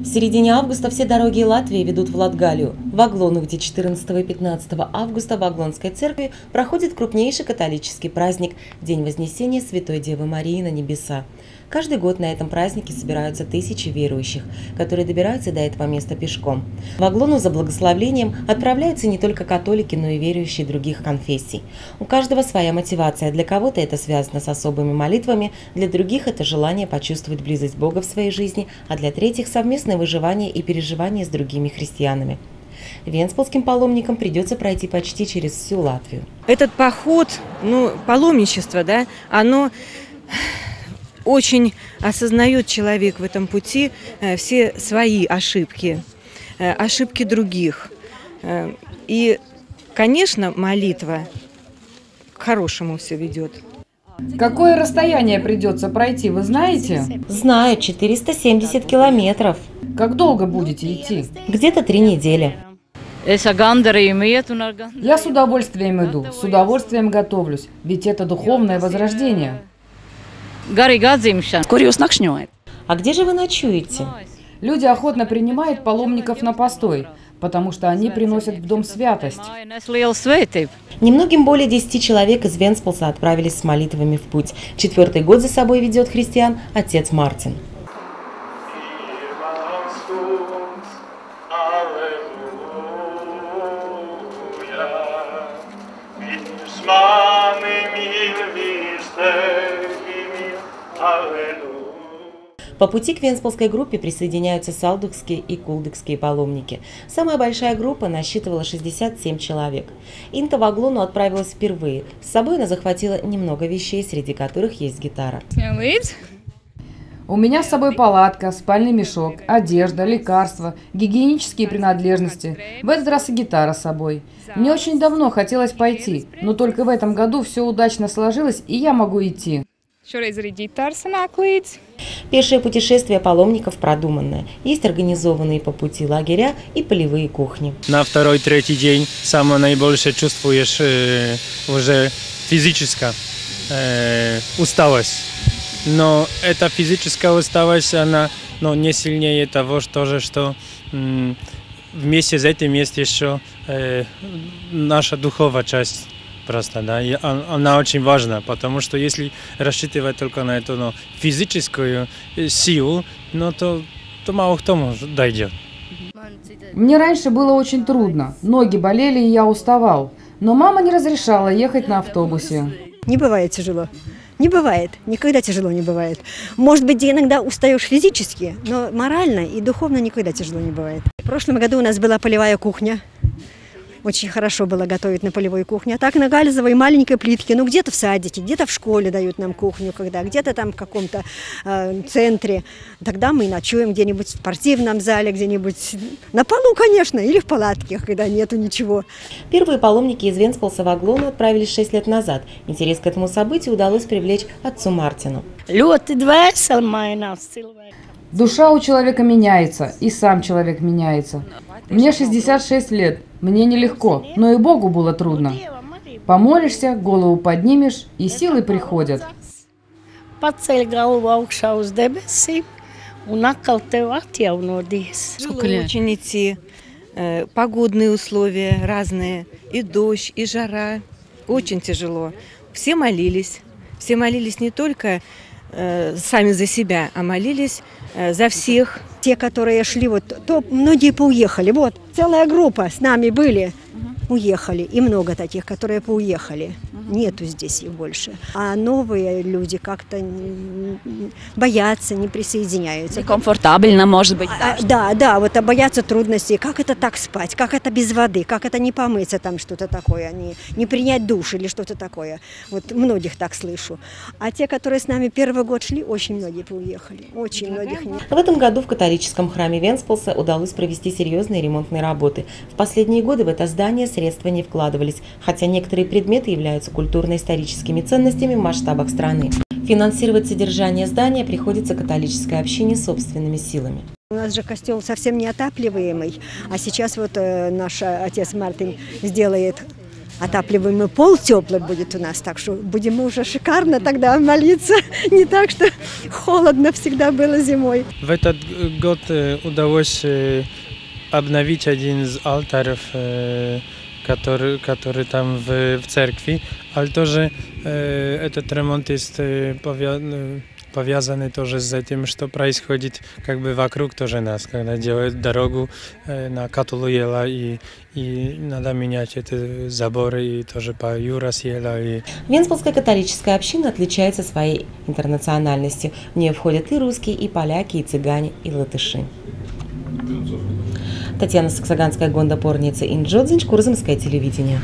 В середине августа все дороги Латвии ведут в Латгалию. В Аглону, где 14 и 15 августа в Аглонской церкви проходит крупнейший католический праздник – День Вознесения Святой Девы Марии на небеса. Каждый год на этом празднике собираются тысячи верующих, которые добираются до этого места пешком. В Аглону за благословлением отправляются не только католики, но и верующие других конфессий. У каждого своя мотивация. Для кого-то это связано с особыми молитвами, для других это желание почувствовать близость Бога в своей жизни, а для третьих – совместное выживание и переживание с другими христианами. Венспилским паломникам придется пройти почти через всю Латвию. Этот поход, ну, паломничество, да, оно очень осознает человек в этом пути э, все свои ошибки, э, ошибки других. Э, и, конечно, молитва к хорошему все ведет. Какое расстояние придется пройти, вы знаете? Знаю, 470 километров. Как долго будете идти? Где-то три недели. Я с удовольствием иду, с удовольствием готовлюсь, ведь это духовное возрождение. А где же вы ночуете? Люди охотно принимают паломников на постой, потому что они приносят в дом святость. Немногим более 10 человек из Венспилса отправились с молитвами в путь. Четвертый год за собой ведет христиан отец Мартин. По пути к Венспилской группе присоединяются салдукские и кулдыкские паломники. Самая большая группа насчитывала 67 человек. Инта в Аглону отправилась впервые. С собой она захватила немного вещей, среди которых есть гитара. У меня с собой палатка, спальный мешок, одежда, лекарства, гигиенические принадлежности. В этот раз и гитара с собой. Мне очень давно хотелось пойти, но только в этом году все удачно сложилось, и я могу идти. Šoreiz arī ģitāra sanāk līdzi. Пешее путешествие паломников продуманное. Есть организованные по пути лагеря и полевые кухни. На второй-третий день самое наибольшее чувствуешь э, уже физическая э, усталость. Но эта физическая усталость, она ну, не сильнее того, что, же, что вместе с этим есть еще э, наша духовная часть просто, да, и она очень важна, потому что если рассчитывать только на эту ну, физическую силу, ну, то, то мало кто может дойдет. Мне раньше было очень трудно, ноги болели и я уставал, но мама не разрешала ехать на автобусе. Не бывает тяжело. Не бывает. Никогда тяжело не бывает. Может быть, иногда устаешь физически, но морально и духовно никогда тяжело не бывает. В прошлом году у нас была полевая кухня. Очень хорошо было готовить на полевой кухне. А так на гализовой маленькой плитке, ну где-то в садике, где-то в школе дают нам кухню, когда где-то там в каком-то э, центре. Тогда мы ночуем где-нибудь в спортивном зале, где-нибудь на полу, конечно, или в палатке, когда нету ничего. Первые паломники из Венспилса в Аглону отправились 6 лет назад. Интерес к этому событию удалось привлечь отцу Мартину. Душа у человека меняется, и сам человек меняется. Мне 66 лет, мне нелегко, но и Богу было трудно. Помолишься, голову поднимешь, и силы приходят. Очень идти. Э, Погодные условия разные. И дождь, и жара. Очень тяжело. Все молились. Все молились не только э, сами за себя, а молились э, за всех. Те, которые шли, вот, то многие поуехали. Вот, целая группа с нами были уехали. И много таких, которые поуехали. Нету здесь их больше. А новые люди как-то боятся, не присоединяются. Некомфортабельно, может быть. А, да, да, вот а боятся трудностей. Как это так спать? Как это без воды? Как это не помыться там что-то такое? Не, не принять душ или что-то такое? Вот многих так слышу. А те, которые с нами первый год шли, очень многие поуехали. Очень многих нет. В этом году в католическом храме Венспилса удалось провести серьезные ремонтные работы. В последние годы в это здание средства не вкладывались, хотя некоторые предметы являются культурно-историческими ценностями в масштабах страны. Финансировать содержание здания приходится католической общине собственными силами. У нас же костел совсем неотапливаемый, а сейчас вот э, наш отец Мартин сделает отапливаемый пол теплый будет у нас, так что будем мы уже шикарно тогда молиться, не так, что холодно всегда было зимой. В этот год э, удалось э, обновить один из алтарев, э, который, который там в, в церкви, ale тоже э, этот ремонт э, повя- э, повязаны тоже с этим, что происходит как бы вокруг тоже нас, когда делают дорогу э, на Катулуела и, и надо менять эти заборы и тоже по Юрасьела и Венспилская католическая община отличается своей интернациональностью. В нее входят и русские, и поляки, и цыгане, и латыши. Татьяна Саксаганская, Гонда Порница, Инджодзинч, Курзамское телевидение.